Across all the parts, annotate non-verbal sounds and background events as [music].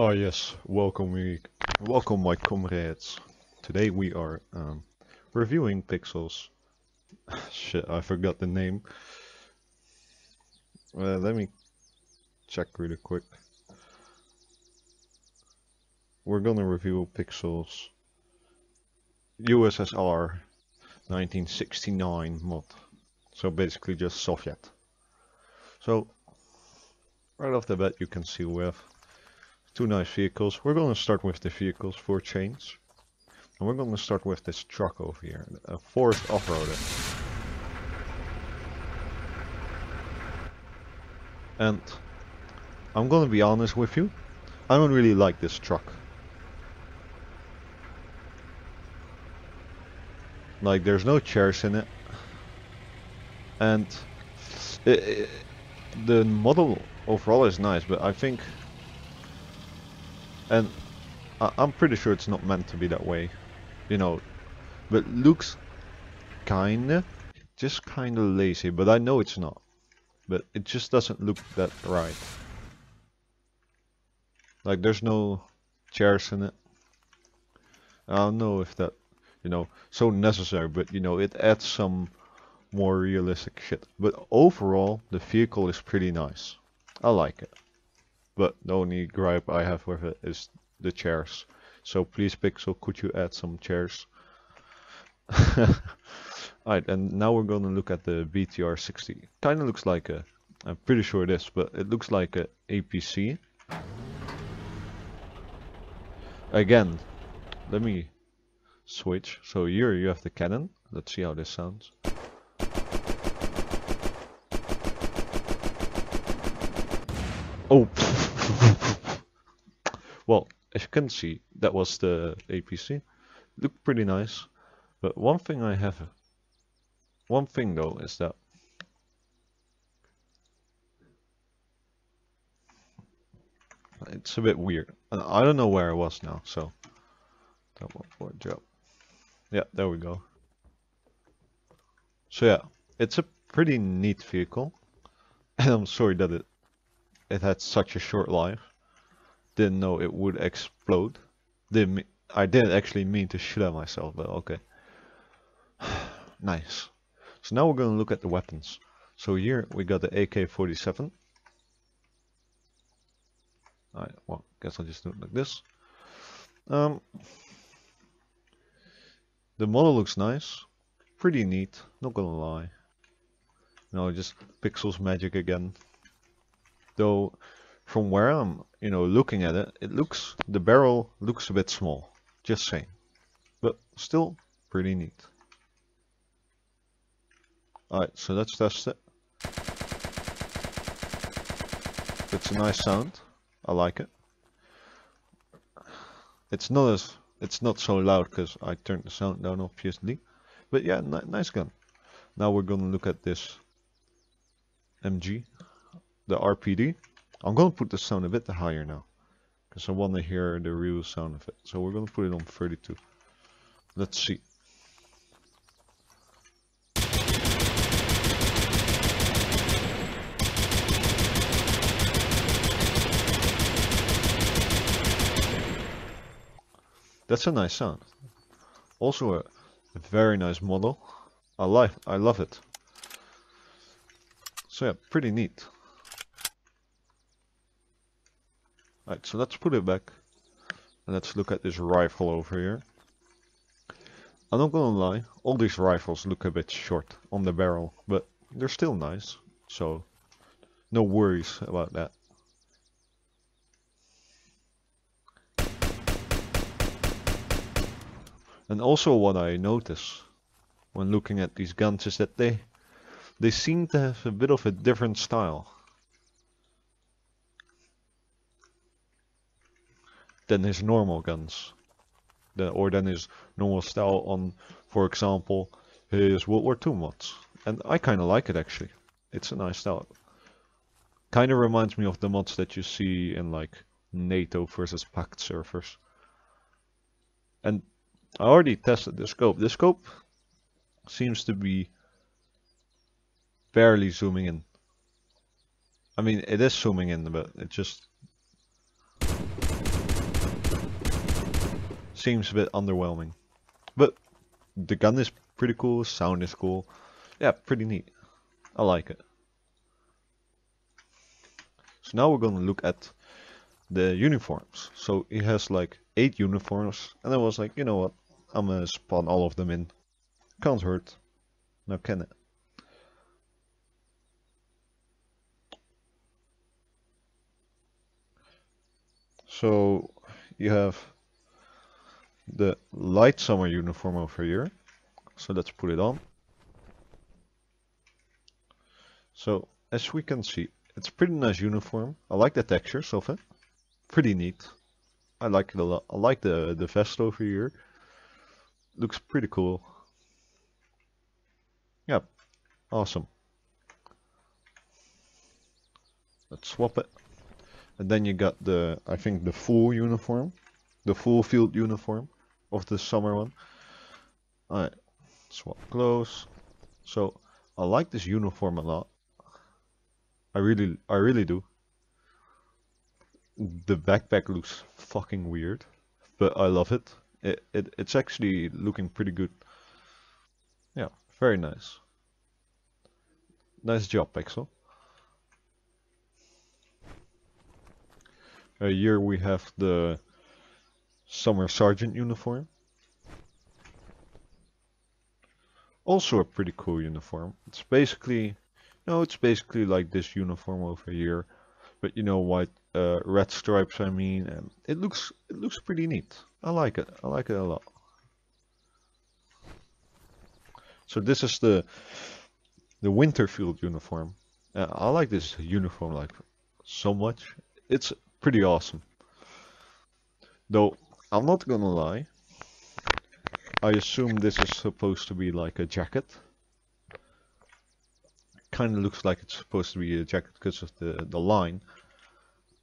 Ah yes, welcome me, welcome my comrades. Today we are um, reviewing Pixels. [sighs] Shit, I forgot the name. Uh, let me check really quick. We're gonna review Pixels USSR 1969 mod. So basically just Soviet. So right off the bat you can see we have two nice vehicles. We're going to start with the vehicles for change. And we're going to start with this truck over here, a forest off-roader. And I'm going to be honest with you, I don't really like this truck. Like there's no chairs in it. And it, it, the model overall is nice, but I think and I I'm pretty sure it's not meant to be that way, you know, but looks kinda, just kinda lazy, but I know it's not. But it just doesn't look that right. Like there's no chairs in it. I don't know if that, you know, so necessary, but you know, it adds some more realistic shit. But overall, the vehicle is pretty nice. I like it. But the only gripe I have with it is the chairs. So please Pixel, could you add some chairs? [laughs] Alright, and now we're gonna look at the BTR-60. Kinda looks like a, I'm pretty sure it is, but it looks like a APC. Again, let me switch. So here you have the cannon. Let's see how this sounds. Oh! [laughs] well, as you can see, that was the APC. Looked pretty nice. But one thing I have... One thing though is that... It's a bit weird. I don't know where I was now, so... Yeah, there we go. So yeah, it's a pretty neat vehicle. [laughs] And I'm sorry that it it had such a short life. Didn't know it would explode. Didn't I didn't actually mean to shoot at myself, but okay. [sighs] nice. So now we're going to look at the weapons. So here we got the AK-47. Alright, well, guess I'll just do it like this. Um, the model looks nice. Pretty neat, not gonna lie. Know, just pixels magic again. Though from where I'm, you know, looking at it, it looks, the barrel looks a bit small. Just saying. But still pretty neat. Alright, so let's test it. It's a nice sound. I like it. It's not as, it's not so loud because I turned the sound down obviously. But yeah, nice gun. Now we're gonna look at this MG the RPD. I'm going to put the sound a bit higher now. Because I want to hear the real sound of it. So we're going to put it on 32. Let's see. That's a nice sound. Also a, a very nice model. I like I love it. So yeah, pretty neat. So let's put it back. And let's look at this rifle over here. I'm not gonna lie, all these rifles look a bit short on the barrel, but they're still nice. So, no worries about that. And also what I notice when looking at these guns is that they they seem to have a bit of a different style. Than his normal guns. The, or than his normal style on, for example, his World War II mods. And I kind of like it actually. It's a nice style. Kind of reminds me of the mods that you see in like NATO versus Pact servers. And I already tested the scope. The scope seems to be barely zooming in. I mean, it is zooming in, but it just seems a bit underwhelming. But the gun is pretty cool, sound is cool. Yeah, pretty neat. I like it. So now we're gonna look at the uniforms. So it has like eight uniforms and I was like, you know what, I'm gonna spawn all of them in. Can't hurt. Now can it? So you have the light summer uniform over here. So let's put it on. So as we can see, it's pretty nice uniform. I like the textures of it. Pretty neat. I like it a lot. I like the, the vest over here. Looks pretty cool. Yep. awesome. Let's swap it. And then you got the, I think the full uniform. The full field uniform of the summer one. Alright, swap clothes. So, I like this uniform a lot. I really, I really do. The backpack looks fucking weird, but I love it. It, it it's actually looking pretty good. Yeah, very nice. Nice job, Pixel. Uh, here we have the summer sergeant uniform. Also a pretty cool uniform. It's basically no, it's basically like this uniform over here, but you know white, uh, red stripes. I mean, and it looks it looks pretty neat. I like it. I like it a lot. So this is the the Winterfield uniform. Uh, I like this uniform like so much. It's pretty awesome. Though I'm not gonna lie. I assume this is supposed to be like a jacket kind of looks like it's supposed to be a jacket because of the, the line.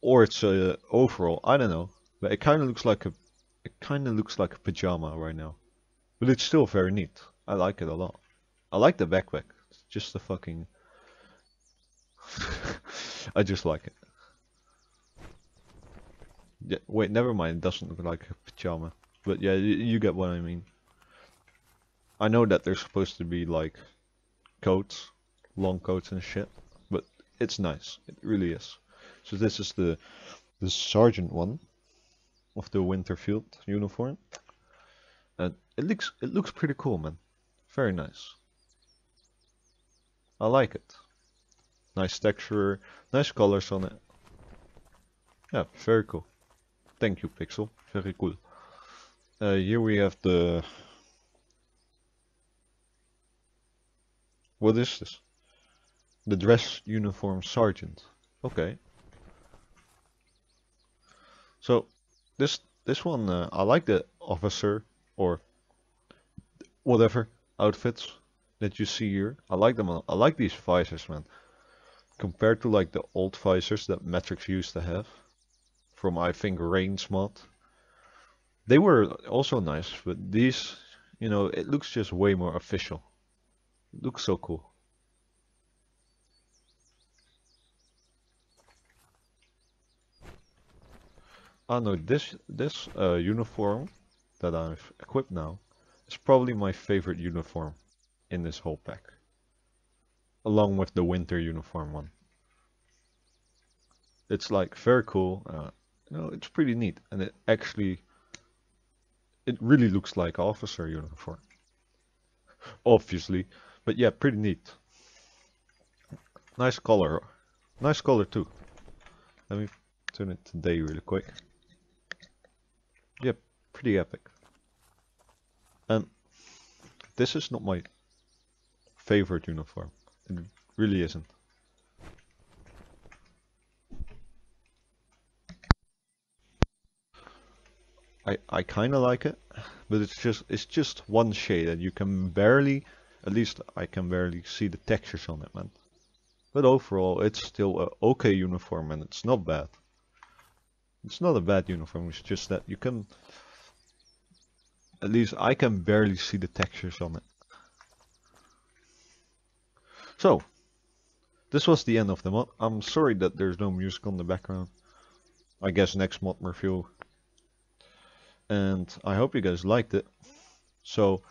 Or it's a overall, I don't know. But it kind of looks like a it kind of looks like a pajama right now. But it's still very neat. I like it a lot. I like the backpack. It's just the fucking... [laughs] I just like it. Yeah, wait, never mind. It doesn't look like a pajama. But yeah, you, you get what I mean. I know that they're supposed to be like coats long coats and shit. But it's nice. It really is. So this is the the sergeant one of the Winterfield uniform. And it looks it looks pretty cool, man. Very nice. I like it. Nice texture, nice colors on it. Yeah, very cool. Thank you, Pixel. Very cool. Uh, here we have the... What is this? The dress uniform sergeant. Okay. So this this one uh, I like the officer or whatever outfits that you see here. I like them. I like these visors, man. Compared to like the old visors that Matrix used to have from I think Rain's mod. They were also nice, but these, you know, it looks just way more official. It looks so cool. Oh no, this this uh, uniform that I've equipped now is probably my favorite uniform in this whole pack. Along with the winter uniform one. It's like very cool. Uh, you know, it's pretty neat, and it actually it really looks like officer uniform. Obviously, but yeah, pretty neat. Nice color, nice color too. Let me turn it to day really quick. Yep, pretty epic. And this is not my favorite uniform. It really isn't. I I kind of like it, but it's just it's just one shade and you can barely, at least I can barely see the textures on it, man. But overall, it's still a okay uniform and it's not bad. It's not a bad uniform, it's just that you can... At least I can barely see the textures on it. So, this was the end of the mod. I'm sorry that there's no music on the background. I guess next mod review and I hope you guys liked it. So,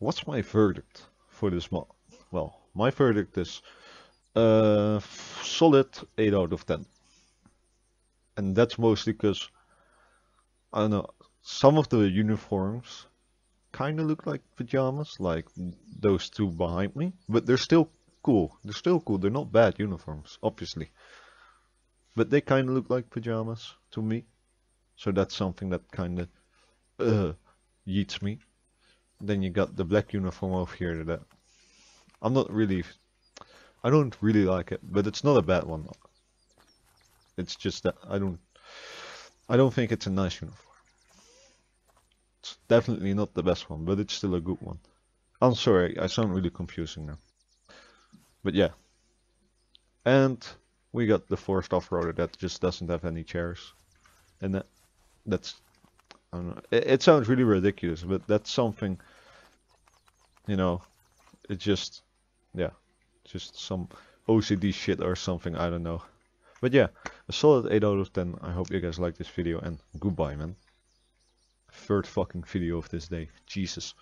what's my verdict for this mod? Well, my verdict is uh, solid 8 out of 10. And that's mostly because, I don't know, some of the uniforms kind of look like pajamas, like those two behind me, but they're still cool. They're still cool. They're not bad uniforms, obviously. But they kind of look like pajamas to me. So that's something that kind of uh, yeets me. Then you got the black uniform over here that I'm not really, I don't really like it, but it's not a bad one. It's just that I don't, I don't think it's a nice uniform. It's definitely not the best one, but it's still a good one. I'm sorry, I sound really confusing now. But yeah. And we got the forced off-roader that just doesn't have any chairs. And that, that's, I don't know, it, it sounds really ridiculous, but that's something, you know, it just, yeah, just some OCD shit or something, I don't know. But yeah, a solid 8 out of 10. I hope you guys like this video and goodbye man. Third fucking video of this day. Jesus.